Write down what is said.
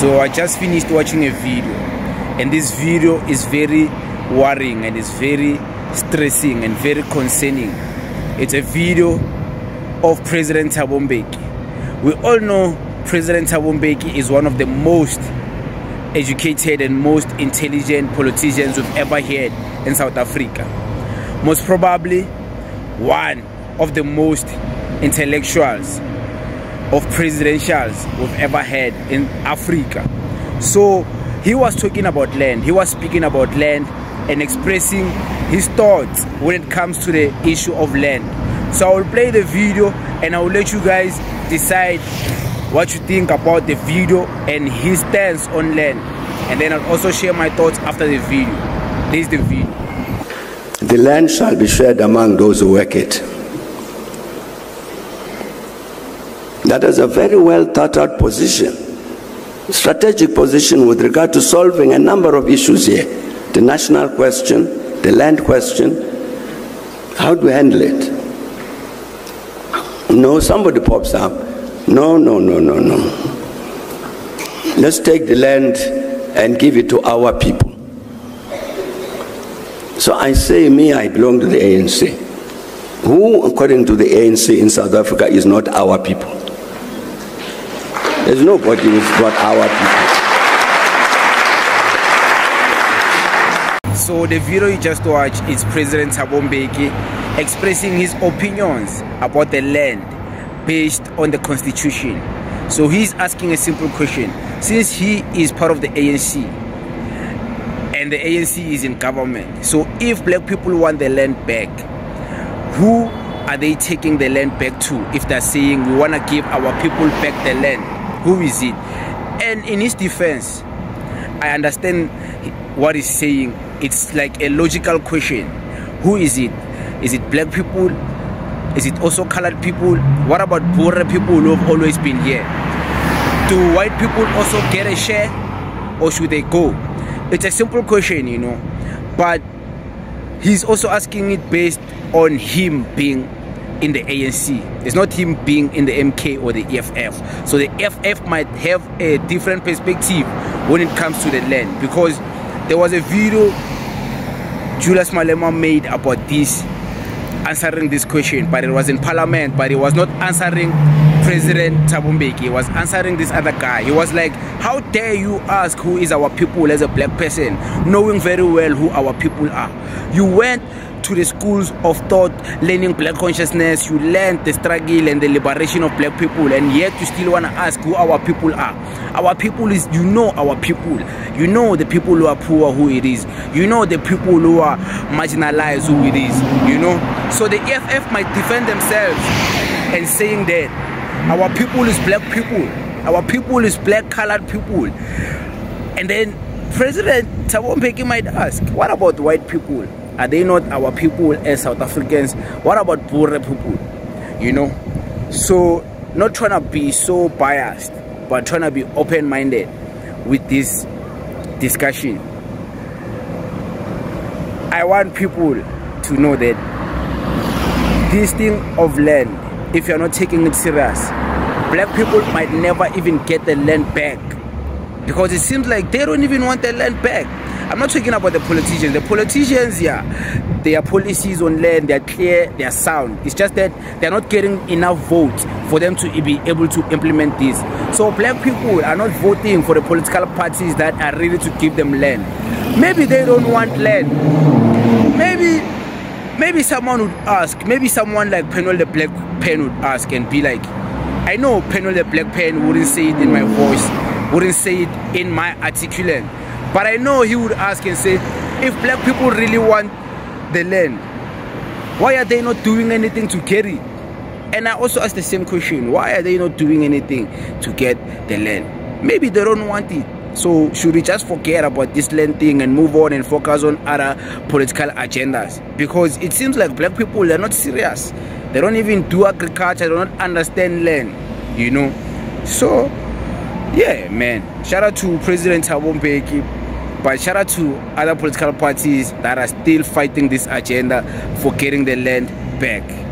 So I just finished watching a video, and this video is very worrying and it's very stressing and very concerning. It's a video of President Thabo Mbeki. We all know President Thabo Mbeki is one of the most educated and most intelligent politicians we've ever had in South Africa. Most probably one of the most intellectuals of presidentials we've ever had in Africa. So he was talking about land, he was speaking about land and expressing his thoughts when it comes to the issue of land. So I will play the video and I will let you guys decide what you think about the video and his stance on land. And then I'll also share my thoughts after the video. This is the video. The land shall be shared among those who work it. That is a very well thought out position, strategic position with regard to solving a number of issues here. The national question, the land question, how do we handle it? No, somebody pops up. No, no, no, no, no. Let's take the land and give it to our people. So I say, me, I belong to the ANC. Who, according to the ANC in South Africa, is not our people? There's nobody who's got our people. So the video you just watched is President Mbeki expressing his opinions about the land based on the constitution. So he's asking a simple question. Since he is part of the ANC and the ANC is in government, so if black people want the land back, who are they taking the land back to if they're saying we want to give our people back the land? Who is it? And in his defense i understand what he's saying. It's like a logical question. Who is it? Is it black people? Is it also colored people? What about poor people who have always been here? Do white people also get a share or should they go? It's a simple question you know but he's also asking it based on him being in the ANC. It's not him being in the MK or the EFF. So the EFF might have a different perspective when it comes to the land because there was a video Julius Malema made about this answering this question but it was in parliament but he was not answering president Thabo Mbeki he was answering this other guy he was like how dare you ask who is our people as a black person knowing very well who our people are you went to the schools of thought learning black consciousness. You learn the struggle and the liberation of black people and yet you still want to ask who our people are. Our people is you know our people. You know the people who are poor who it is. You know the people who are marginalized who it is you know? So the EFF might defend themselves and saying that our people is black people. Our people is black colored people. And then president Thabo Mbeki might ask what about white people are they not our people as South Africans? What about poor people? You know? So, not trying to be so biased, but trying to be open minded with this discussion. I want people to know that this thing of land, if you're not taking it serious, black people might never even get the land back because it seems like they don't even want the land back I'm not talking about the politicians. The politicians, yeah, their policies on land, they're clear, they're sound. It's just that they're not getting enough votes for them to be able to implement this. So black people are not voting for the political parties that are ready to give them land. Maybe they don't want land. Maybe maybe someone would ask, maybe someone like Penuel the Black Pen would ask and be like, I know Penuel the Black Pen wouldn't say it in my voice, wouldn't say it in my articulate. But I know he would ask and say, if black people really want the land, why are they not doing anything to carry? And I also ask the same question, why are they not doing anything to get the land? Maybe they don't want it. So should we just forget about this land thing and move on and focus on other political agendas? Because it seems like black people, they're not serious. They don't even do agriculture, they don't understand land, you know? So, yeah, man. Shout out to President Thabo Mbeki but shout out to other political parties that are still fighting this agenda for getting the land back.